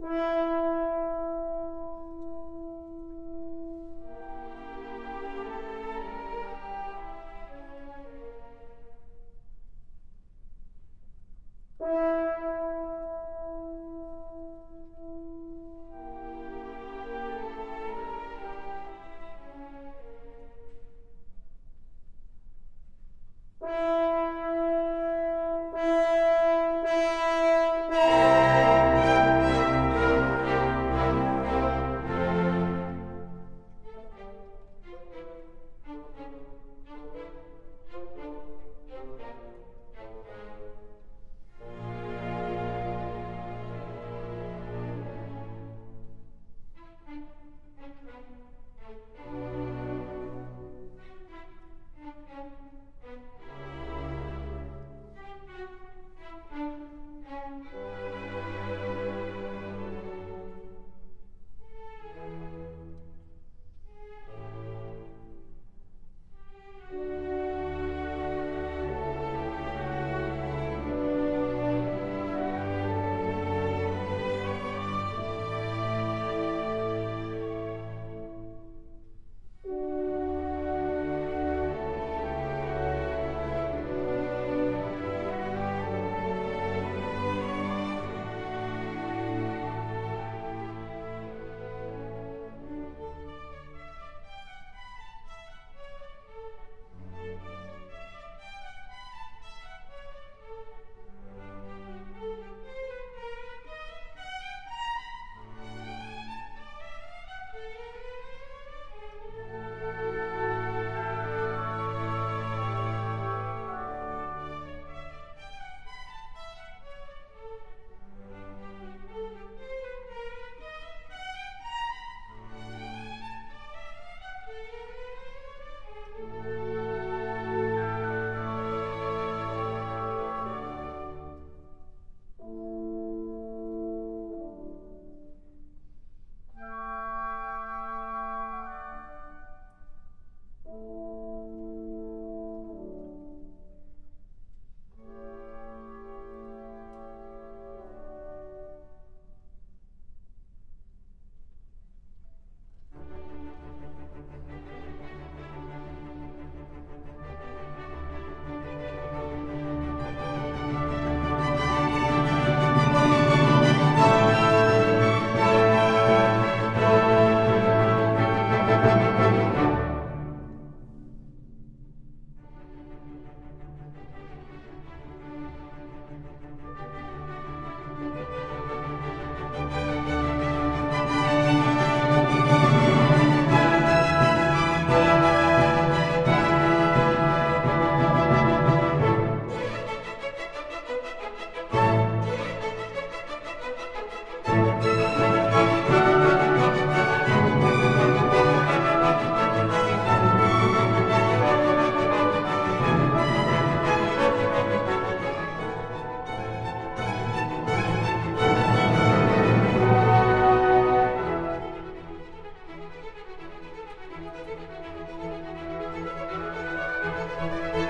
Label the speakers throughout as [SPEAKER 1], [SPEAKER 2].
[SPEAKER 1] Mm-hmm. thank you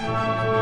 [SPEAKER 1] Música